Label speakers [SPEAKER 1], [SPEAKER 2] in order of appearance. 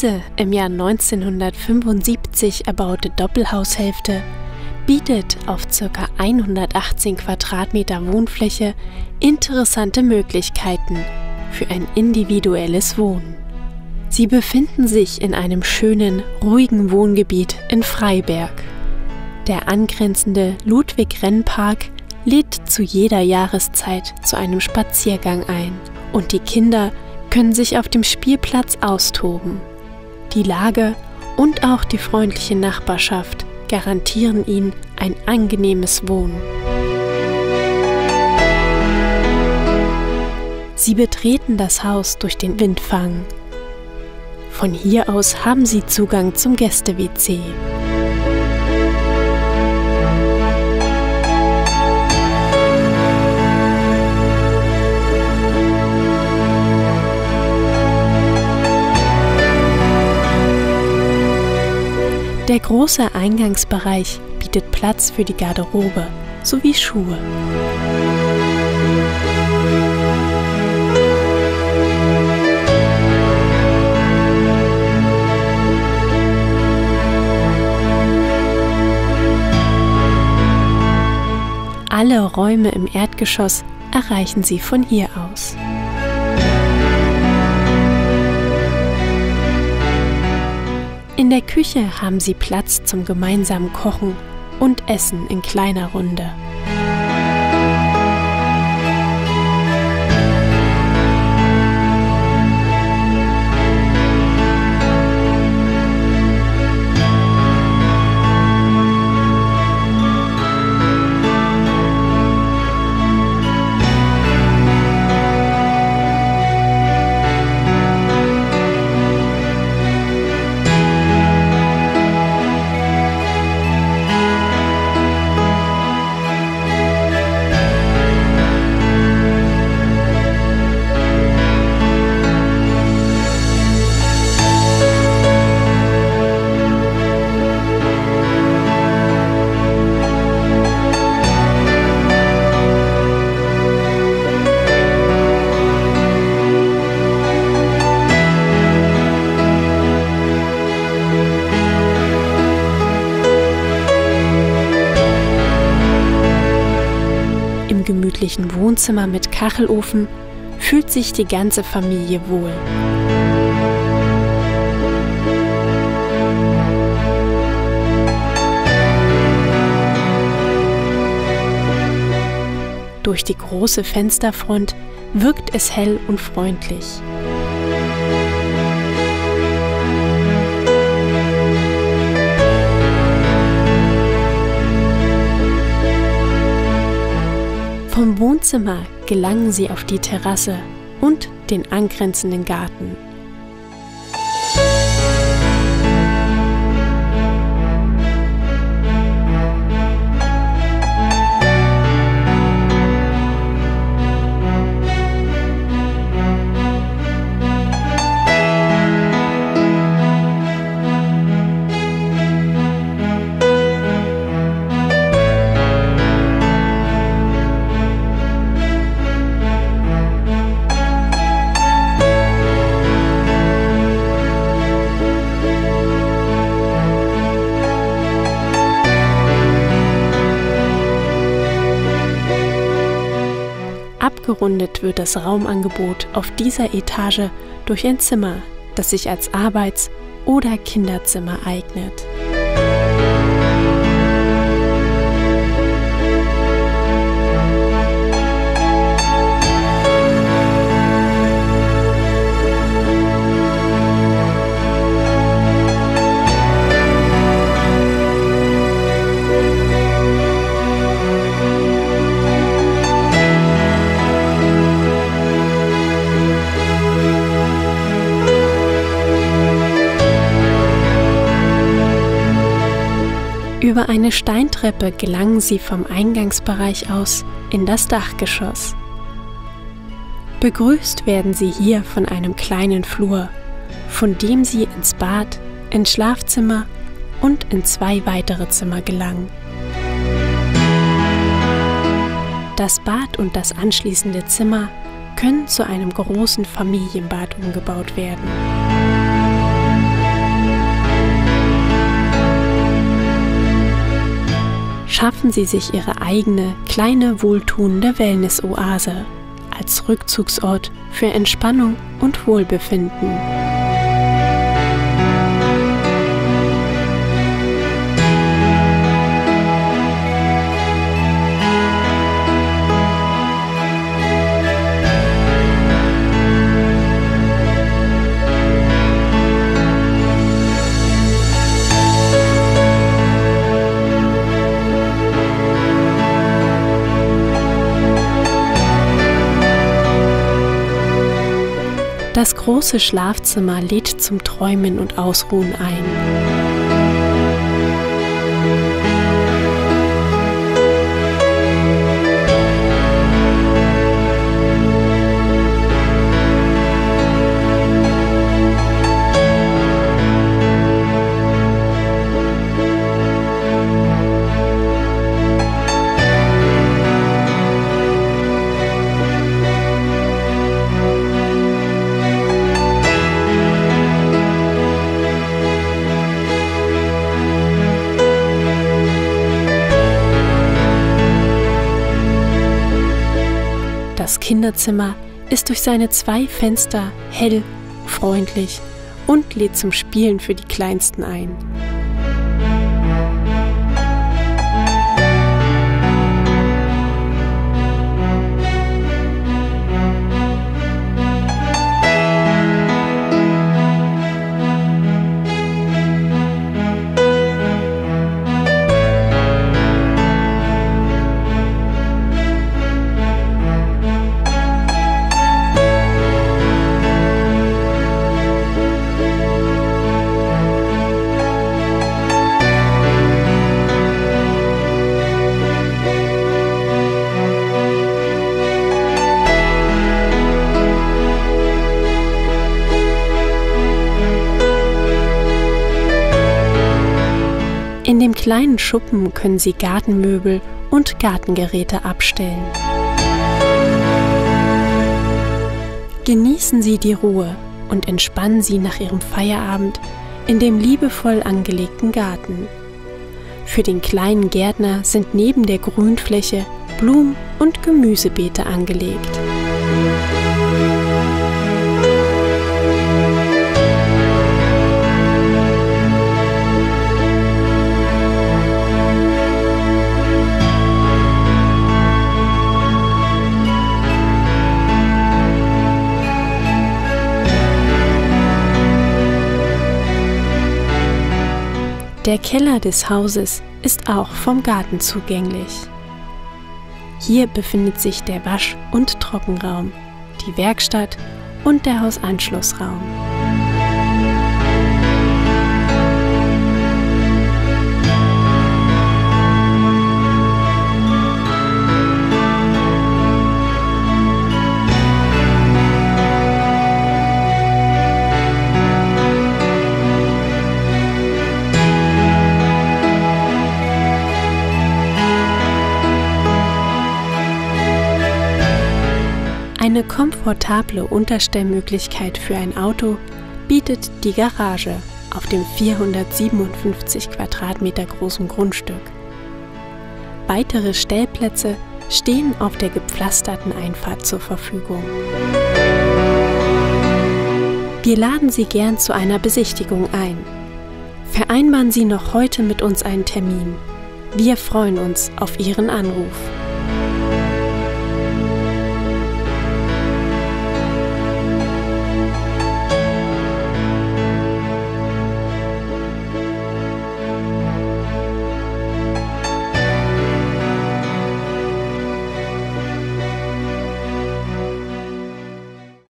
[SPEAKER 1] Diese im Jahr 1975 erbaute Doppelhaushälfte bietet auf ca. 118 Quadratmeter Wohnfläche interessante Möglichkeiten für ein individuelles Wohnen. Sie befinden sich in einem schönen, ruhigen Wohngebiet in Freiberg. Der angrenzende Ludwig-Renn-Park lädt zu jeder Jahreszeit zu einem Spaziergang ein und die Kinder können sich auf dem Spielplatz austoben. Die Lage und auch die freundliche Nachbarschaft garantieren ihnen ein angenehmes Wohnen. Sie betreten das Haus durch den Windfang. Von hier aus haben Sie Zugang zum Gäste-WC. Der große Eingangsbereich bietet Platz für die Garderobe sowie Schuhe. Alle Räume im Erdgeschoss erreichen Sie von hier aus. In der Küche haben Sie Platz zum gemeinsamen Kochen und Essen in kleiner Runde. Gemütlichen Wohnzimmer mit Kachelofen fühlt sich die ganze Familie wohl. Durch die große Fensterfront wirkt es hell und freundlich. Vom Wohnzimmer gelangen sie auf die Terrasse und den angrenzenden Garten. Abgerundet wird das Raumangebot auf dieser Etage durch ein Zimmer, das sich als Arbeits- oder Kinderzimmer eignet. Über eine Steintreppe gelangen sie vom Eingangsbereich aus in das Dachgeschoss. Begrüßt werden sie hier von einem kleinen Flur, von dem sie ins Bad, ins Schlafzimmer und in zwei weitere Zimmer gelangen. Das Bad und das anschließende Zimmer können zu einem großen Familienbad umgebaut werden. Schaffen Sie sich Ihre eigene kleine wohltuende Wellness-Oase als Rückzugsort für Entspannung und Wohlbefinden. Das große Schlafzimmer lädt zum Träumen und Ausruhen ein. Kinderzimmer ist durch seine zwei Fenster hell, freundlich und lädt zum Spielen für die Kleinsten ein. Kleinen Schuppen können Sie Gartenmöbel und Gartengeräte abstellen. Genießen Sie die Ruhe und entspannen Sie nach Ihrem Feierabend in dem liebevoll angelegten Garten. Für den kleinen Gärtner sind neben der Grünfläche Blumen- und Gemüsebeete angelegt. Der Keller des Hauses ist auch vom Garten zugänglich. Hier befindet sich der Wasch- und Trockenraum, die Werkstatt und der Hausanschlussraum. Eine komfortable Unterstellmöglichkeit für ein Auto bietet die Garage auf dem 457 Quadratmeter großen Grundstück. Weitere Stellplätze stehen auf der gepflasterten Einfahrt zur Verfügung. Wir laden Sie gern zu einer Besichtigung ein. Vereinbaren Sie noch heute mit uns einen Termin. Wir freuen uns auf Ihren Anruf.